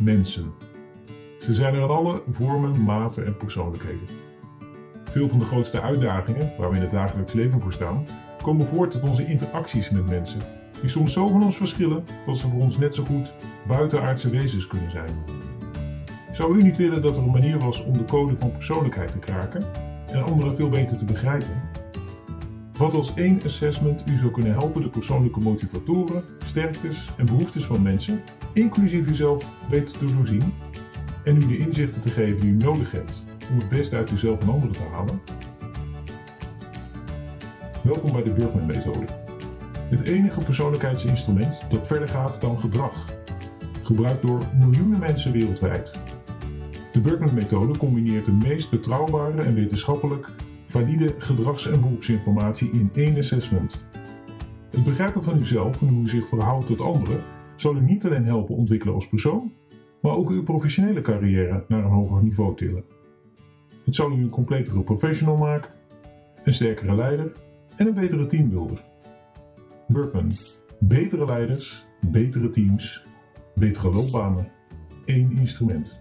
mensen. Ze zijn er in alle vormen, maten en persoonlijkheden. Veel van de grootste uitdagingen waar we in het dagelijks leven voor staan, komen voort uit onze interacties met mensen, die soms zo van ons verschillen dat ze voor ons net zo goed buitenaardse wezens kunnen zijn. Zou u niet willen dat er een manier was om de code van persoonlijkheid te kraken en anderen veel beter te begrijpen? Wat als één assessment u zou kunnen helpen de persoonlijke motivatoren, sterktes en behoeftes van mensen, inclusief uzelf, beter te doorzien en u de inzichten te geven die u nodig hebt om het beste uit uzelf en anderen te halen? Welkom bij de Burkman-methode. Het enige persoonlijkheidsinstrument dat verder gaat dan gedrag. Gebruikt door miljoenen mensen wereldwijd. De Burkman-methode combineert de meest betrouwbare en wetenschappelijk valide gedrags- en beroepsinformatie in één assessment. Het begrijpen van uzelf en hoe u zich verhoudt tot anderen zal u niet alleen helpen ontwikkelen als persoon, maar ook uw professionele carrière naar een hoger niveau tillen. Het zal u een completere professional maken, een sterkere leider en een betere teambuilder. Burkman. Betere leiders, betere teams, betere loopbanen. één instrument.